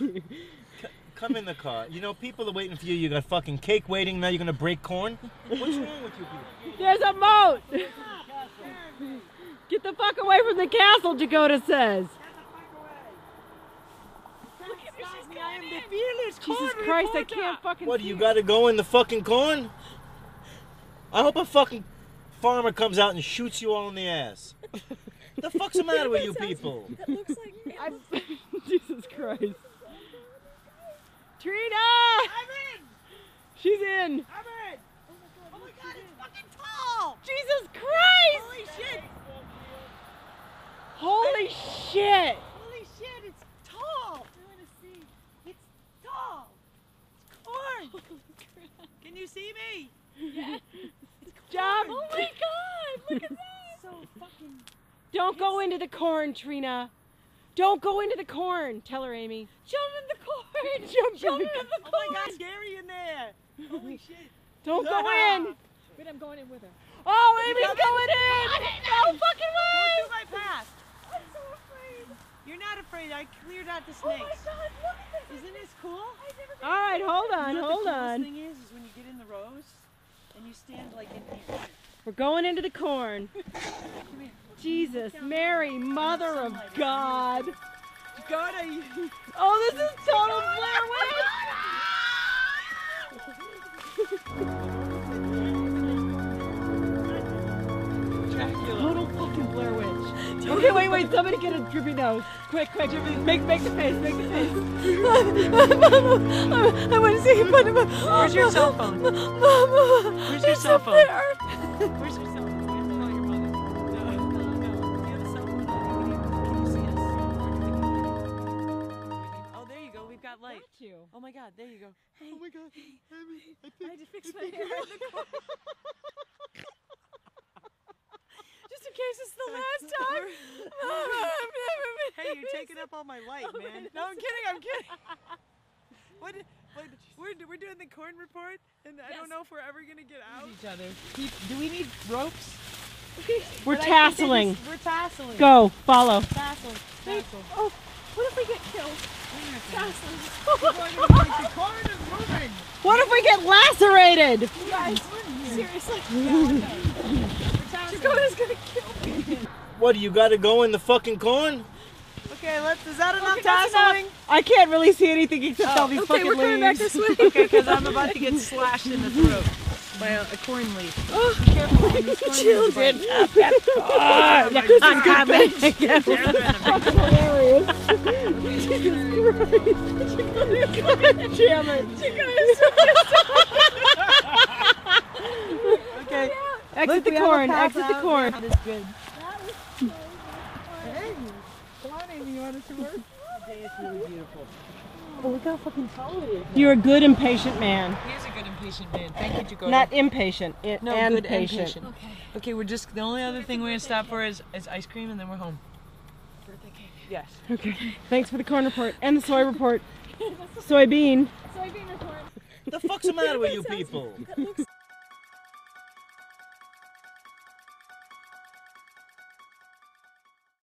Come in the car. You know, people are waiting for you. You got fucking cake waiting. Now you're gonna break corn. What's wrong with you people? There's a moat. Get the fuck away from the castle, Jagoda says. I am the fearless Jesus Christ, I can't fucking What? see You it. gotta go in the fucking corn? I hope a fucking farmer comes out and shoots you all in the ass. the fuck's the matter with you people? That looks like me. I'm- Jesus Christ. Trina! I'm in! She's in. I'm in! Oh my god, it's fucking tall! Jesus Christ! Holy shit! Holy shit! Holy shit, it's tall! I want to see. It's tall! It's corn! Can you see me? Job. Oh my god, look at that! So fucking. Don't go into the corn, Trina. Don't go into the corn. Tell her, Amy. Jump in the corn! Jump Jump in in the the! Oh my god, Gary in there! Holy shit! Don't go in. Wait, I'm going in with her. Oh, Amy's going in. No fucking way. Go through my path! I'm so afraid! You're not afraid, I cleared out the snakes. Oh my God, look at this. Isn't this cool? I've never All right, hold on, You know what hold the on. thing is, is when you get in the rows and you stand like in here. We're going into the corn. Jesus, Mary, Mother of God. Gotta you. Oh, this is total Blair Witch. Total fucking Blair Witch. Okay, wait, wait. Somebody get a drippy nose. Quick, quick. Make, make the face. Make the face. I want to see you put him oh, Where's your cell phone? Where's your cell phone? Where's your cell phone? Got you. Oh my God, there you go. Oh my god. I had to fix my hair. In the car. Just in case it's the last time. hey, you're taking up all my light, oh man. No, I'm kidding. I'm kidding. What? What? We're, we're doing the corn report, and I don't know if we're ever gonna get out. each other. Do we need ropes? We're But I think they tasseling. just- We're tasseling. Go, follow. Tassel. Tassel. Oh, what if we get killed? the corn is moving. What if we get lacerated? Seriously. Dakota's gonna kill me. What? You gotta go in the fucking corn? Okay, let's. Is that enough Okay, that's tasseling? I can't really see anything except oh. all these okay, fucking we're coming back leaves. this way. Okay, because I'm about to get slashed in the throat by a, a corn leaf. Oh, Careful, Children leaves of the corn. I'm coming. bite. They're venomous. hilarious. God damn it. Okay. Exit the we have a corn. Exit the corn. That is good. Hey, come on, Amy. You want us to work? Today is really beautiful. Oh, look how fucking tall it is. You're a good impatient man. He is a good impatient man. Thank you, Dakota. Not impatient. i- No, and good and patient. patient. Okay. Okay, we're just the only other thing we're gonna stop for is, is ice cream, and then we're home. Birthday. Yes. Okay. Thanks for the corn report and the soy report. Soybean. soybean The fuck's the matter with you people? That looks